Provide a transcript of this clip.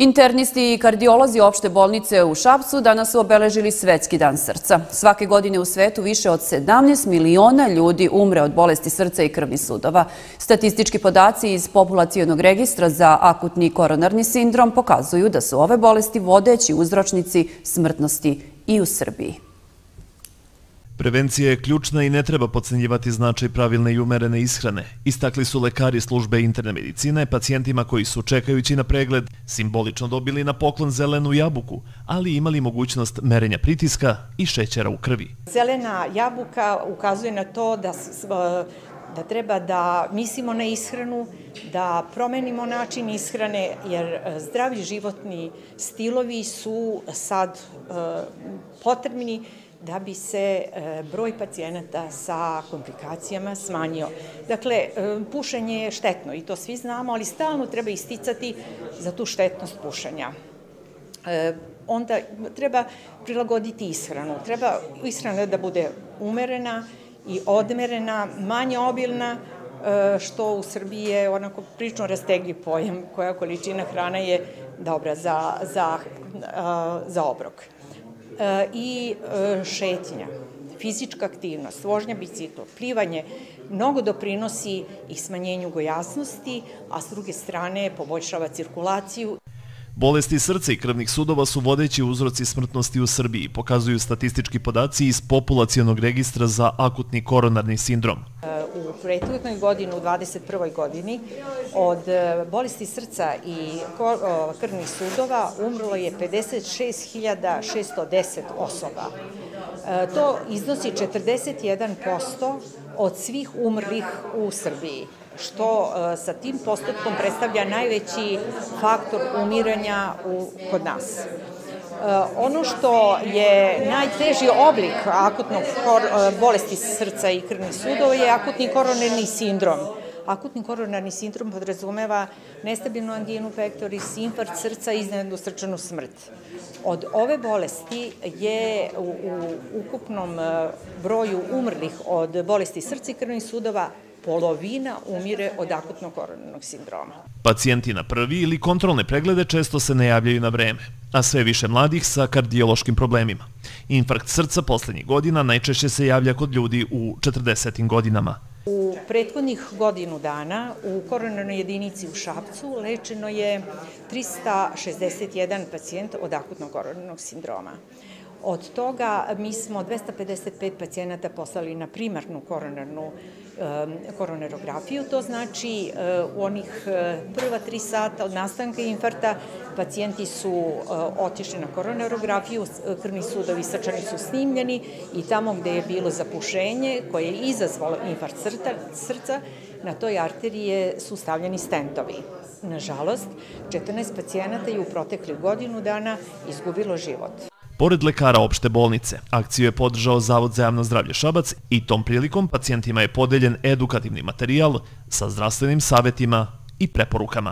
Internisti i kardiolozi opšte bolnice u Šapcu danas su obeležili Svetski dan srca. Svake godine u svetu više od 17 miliona ljudi umre od bolesti srca i krvnih sudova. Statistički podaci iz populacijonog registra za akutni koronarni sindrom pokazuju da su ove bolesti vodeći uzročnici smrtnosti i u Srbiji. Prevencija je ključna i ne treba pocenjivati značaj pravilne i umerene ishrane. Istakli su lekari službe interne medicine pacijentima koji su čekajući na pregled simbolično dobili na poklon zelenu jabuku, ali imali mogućnost merenja pritiska i šećera u krvi. Zelena jabuka ukazuje na to da da treba da mislimo na ishranu, da promenimo način ishrane, jer e, zdravi životni stilovi su sad e, potrebni da bi se e, broj pacijenata sa komplikacijama smanjio. Dakle, e, pušenje je štetno i to svi znamo, ali stalno treba isticati za tu štetnost pušenja. E, onda treba prilagoditi ishranu. Treba ishrana da bude umerena i odmerena, manje obilna, što u Srbiji je onako prično rastegli pojem koja količina hrana je dobra za, za, za obrok. E, i e, šetnja, fizička aktivnost, vožnja bicikla, plivanje, mnogo doprinosi i smanjenju gojasnosti, a s druge strane poboljšava cirkulaciju Bolesti srca i krvnih sudova su vodeći uzroci smrtnosti u Srbiji, pokazuju statistički podaci iz populacijonog registra za akutni koronarni sindrom. U prethodnoj godini, u 21. godini, od e, bolesti srca i krvnih sudova umrlo je 56.610 osoba. E, to iznosi 41% od svih umrlih u Srbiji što e, sa tim postupkom predstavlja najveći faktor umiranja u, kod nas. E, ono što je najteži oblik akutnog e, bolesti srca i krvnih sudova je akutni koronarni sindrom. Akutni koronarni sindrom podrazumeva nestabilnu anginu pectoris, infarkt srca i iznenadnu srčanu smrt. Od ove bolesti je u, u ukupnom broju umrlih od bolesti srca i krvnih sudova polovina umire od akutnog koronarnog sindroma. Pacijenti na prvi ili kontrolne preglede često se ne javljaju na vreme, a sve više mladih sa kardiološkim problemima. Infarkt srca poslednjih godina najčešće se javlja kod ljudi u 40. godinama. U prethodnih godinu dana u koronarnoj jedinici u Šapcu lečeno je 361 pacijent od akutnog koronarnog sindroma. Od toga mi smo 255 pacijenata poslali na primarnu koronarnu koronarografiju, to znači u onih prva tri sata od nastanka infarta pacijenti su otišli na koronarografiju, krvni sudovi srčani su snimljeni i tamo gde je bilo zapušenje koje je izazvalo infarkt srca, na toj arterije su stavljeni stentovi. Nažalost, 14 pacijenata je u proteklih godinu dana izgubilo život. Pored lekara opšte bolnice, akciju je podržao Zavod za javno zdravlje Šabac i tom prilikom pacijentima je podeljen edukativni materijal sa zdravstvenim savetima i preporukama.